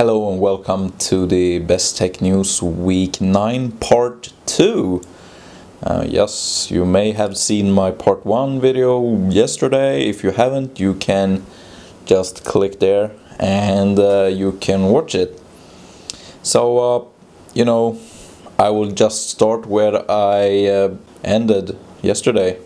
Hello and welcome to the Best Tech News Week 9 Part 2. Uh, yes, you may have seen my Part 1 video yesterday. If you haven't, you can just click there and uh, you can watch it. So, uh, you know, I will just start where I uh, ended yesterday.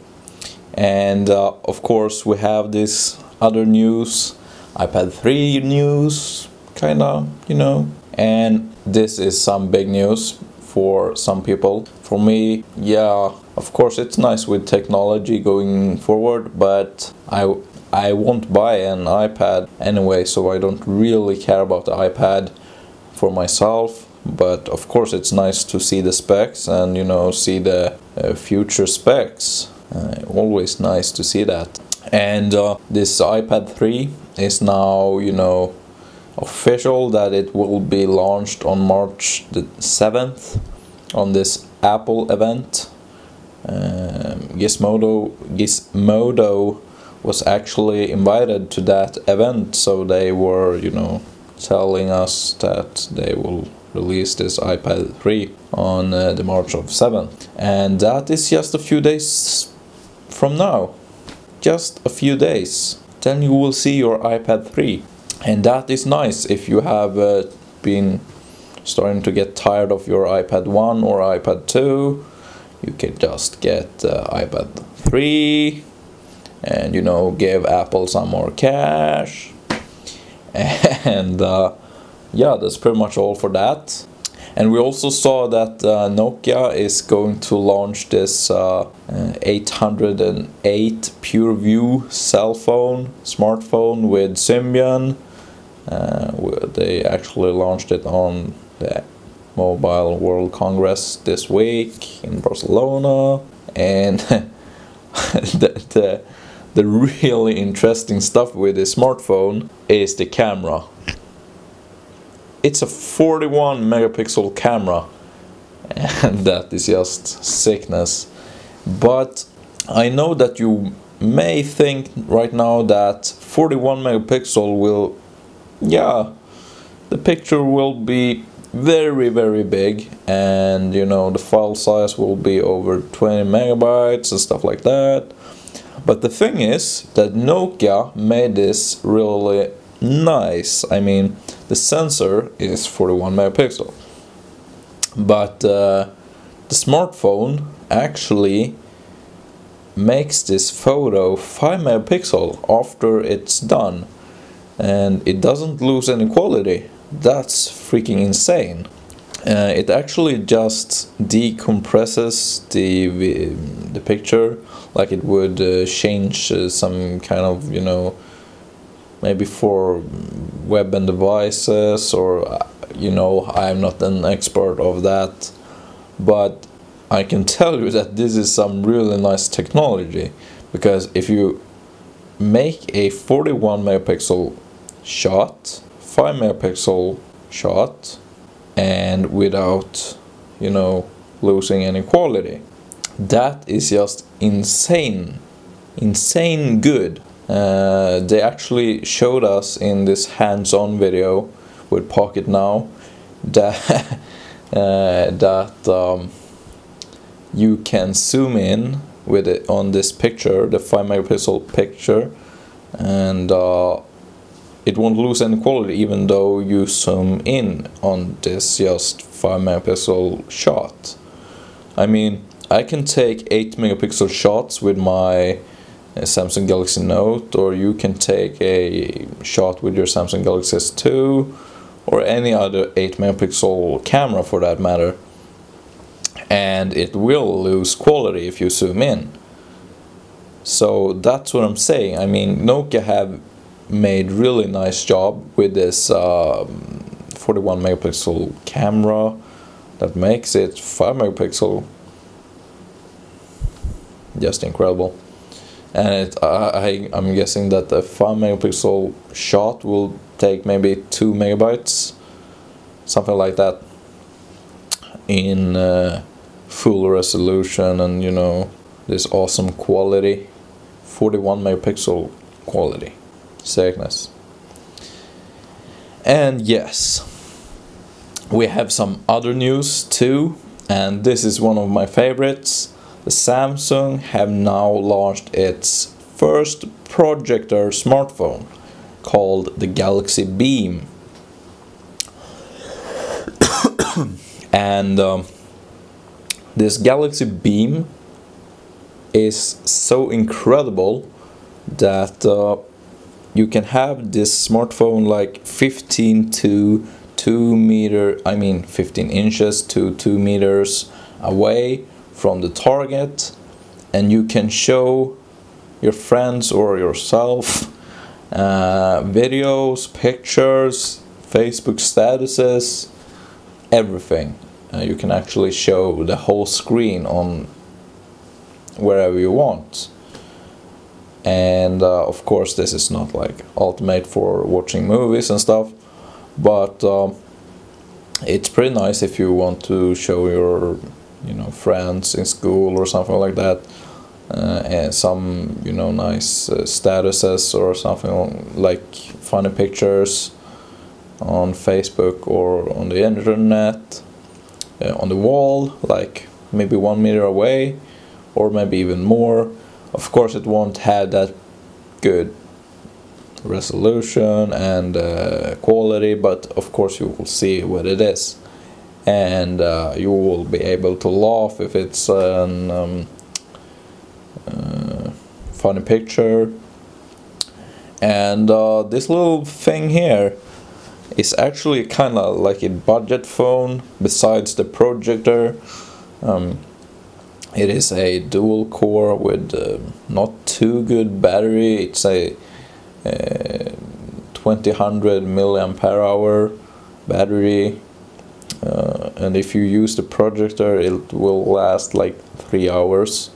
And uh, of course, we have this other news iPad 3 news kind of, you know. And this is some big news for some people. For me, yeah, of course it's nice with technology going forward, but I I won't buy an iPad anyway, so I don't really care about the iPad for myself. But of course, it's nice to see the specs and you know see the uh, future specs. Uh, always nice to see that. And uh, this iPad 3 is now you know official that it will be launched on March the 7th on this Apple event. Um, Gizmodo, Gizmodo was actually invited to that event, so they were, you know, telling us that they will release this iPad 3 on uh, the March of 7th. And that is just a few days from now. Just a few days. Then you will see your iPad 3 and that is nice if you have uh, been starting to get tired of your iPad 1 or iPad 2 you can just get uh, iPad 3 and you know give Apple some more cash. And uh, yeah that's pretty much all for that and we also saw that uh, Nokia is going to launch this uh, uh 808 PureView cell phone, smartphone with Symbian. Uh, they actually launched it on the Mobile World Congress this week in Barcelona. And the, the, the really interesting stuff with the smartphone is the camera it's a 41 megapixel camera and that is just sickness. But I know that you may think right now that 41 megapixel will yeah the picture will be very very big and you know the file size will be over 20 megabytes and stuff like that. But the thing is that Nokia made this really nice. I mean the sensor is 41 megapixel. But uh, the smartphone actually makes this photo 5 megapixel after it's done. And it doesn't lose any quality. That's freaking insane. Uh, it actually just decompresses the the picture like it would uh, change uh, some kind of you know maybe for web and devices or you know I'm not an expert of that but I can tell you that this is some really nice technology because if you make a 41 megapixel shot 5 megapixel shot and without you know losing any quality that is just insane insane good uh, they actually showed us in this hands-on video with Pocketnow that uh, that um, you can zoom in with it on this picture, the 5 megapixel picture, and uh, it won't lose any quality even though you zoom in on this just 5 megapixel shot. I mean, I can take 8 megapixel shots with my Samsung Galaxy Note or you can take a shot with your Samsung Galaxy S2 or any other 8 megapixel camera for that matter and it will lose quality if you zoom in. So that's what I'm saying. I mean Nokia have made really nice job with this uh, 41 megapixel camera that makes it 5 megapixel. Just incredible and it, I, I'm guessing that a 5 megapixel shot will take maybe 2 megabytes something like that in uh, full resolution and you know this awesome quality 41 megapixel quality sickness And yes, we have some other news too, and this is one of my favorites. Samsung have now launched its first projector smartphone called the Galaxy Beam. and um, this Galaxy Beam is so incredible that uh, you can have this smartphone like 15 to 2 meter I mean 15 inches to 2 meters away from the target and you can show your friends or yourself uh, videos, pictures, Facebook statuses, everything. Uh, you can actually show the whole screen on wherever you want. And uh, of course, this is not like ultimate for watching movies and stuff, but um, it's pretty nice if you want to show your you know friends in school or something like that uh, and some you know nice uh, statuses or something like funny pictures on Facebook or on the internet uh, on the wall like maybe one meter away or maybe even more. Of course it won't have that good resolution and uh, quality but of course you will see what it is and uh, you will be able to laugh if it's an um, uh, funny picture. And uh, this little thing here is actually kind of like a budget phone besides the projector. Um, it is a dual core with uh, not too good battery. It's a uh, 2000 milliampere hour battery uh, and if you use the projector it will last like three hours.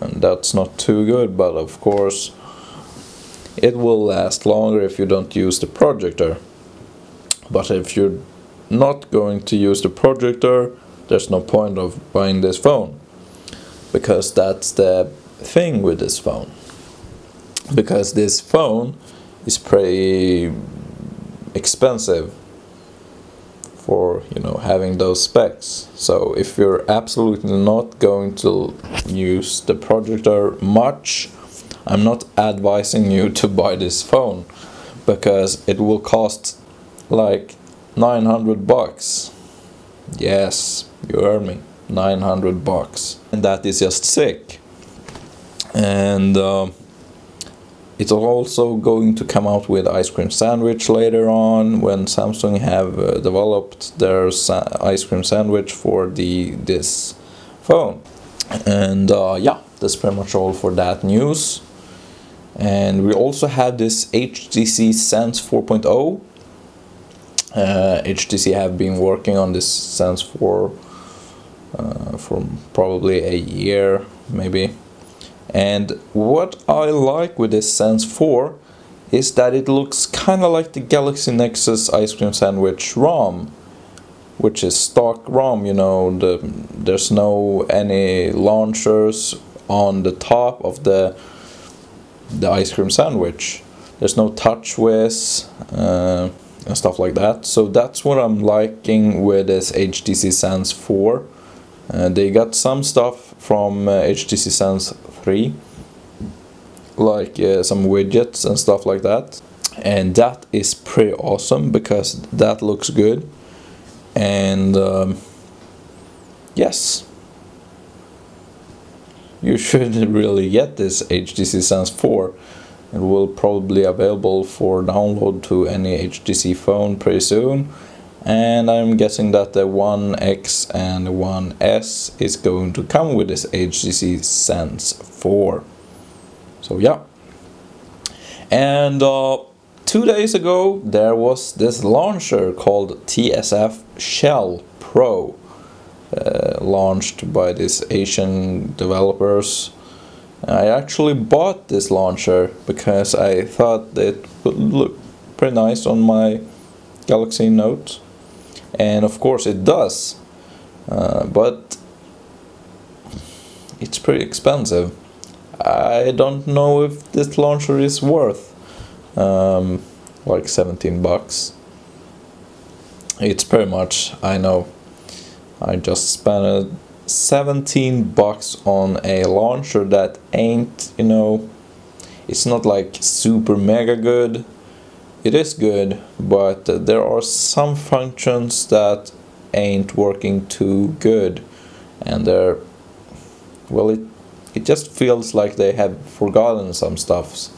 And that's not too good but of course it will last longer if you don't use the projector. But if you're not going to use the projector there's no point of buying this phone because that's the thing with this phone. Because this phone is pretty expensive for you know having those specs. So if you're absolutely not going to use the projector much I'm not advising you to buy this phone because it will cost like 900 bucks. Yes you heard me 900 bucks. And that is just sick. And uh, it's also going to come out with ice cream sandwich later on when Samsung have uh, developed their ice cream sandwich for the this phone. And uh, yeah, that's pretty much all for that news. And we also have this HTC Sense 4.0. Uh, HTC have been working on this Sense 4 uh, for probably a year, maybe and what I like with this Sense 4 is that it looks kind of like the Galaxy Nexus ice cream sandwich ROM which is stock ROM you know the, there's no any launchers on the top of the the ice cream sandwich. There's no TouchWiz uh, and stuff like that. So that's what I'm liking with this HTC Sense 4 uh, they got some stuff from uh, HTC Sense 3 like uh, some widgets and stuff like that. And that is pretty awesome because that looks good. And um, yes. You should really get this HTC Sense 4 it will probably available for download to any HTC phone pretty soon and I'm guessing that the One X and One S is going to come with this HTC Sense 4 so yeah. And uh, two days ago there was this launcher called TSF Shell Pro uh, launched by these Asian developers. I actually bought this launcher because I thought it would look pretty nice on my Galaxy Note and of course it does. Uh, but it's pretty expensive. I don't know if this launcher is worth um, like 17 bucks. It's pretty much I know. I just spent 17 bucks on a launcher that ain't you know it's not like super mega good it is good but there are some functions that ain't working too good and they're well it it just feels like they have forgotten some stuffs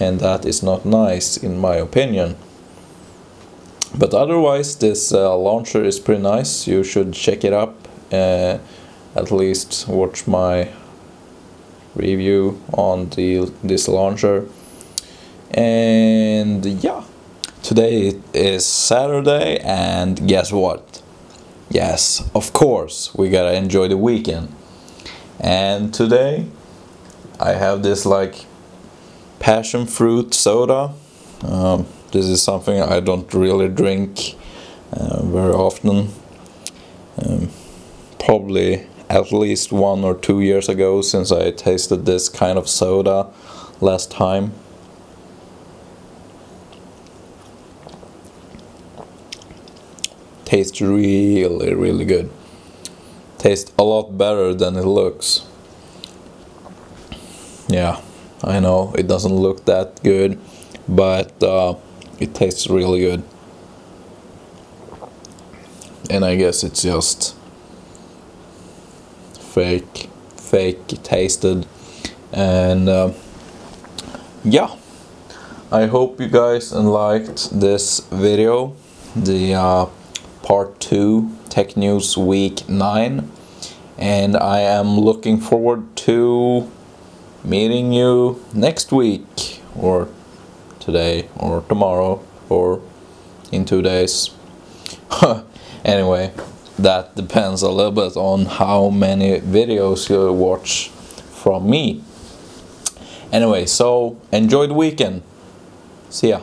and that is not nice in my opinion. But otherwise this uh, launcher is pretty nice. You should check it up uh, at least watch my review on the this launcher and yeah. Today is Saturday and guess what? Yes of course we gotta enjoy the weekend. And today I have this like passion fruit soda. Um, this is something I don't really drink uh, very often. Um, probably at least one or two years ago since I tasted this kind of soda last time tastes really really good tastes a lot better than it looks. Yeah, I know it doesn't look that good, but uh, it tastes really good. And I guess it's just fake, fake tasted. And uh, yeah, I hope you guys liked this video, the uh, part 2 Tech News Week 9 and I am looking forward to meeting you next week or today or tomorrow or in two days. anyway, that depends a little bit on how many videos you watch from me. Anyway, so enjoy the weekend. See ya.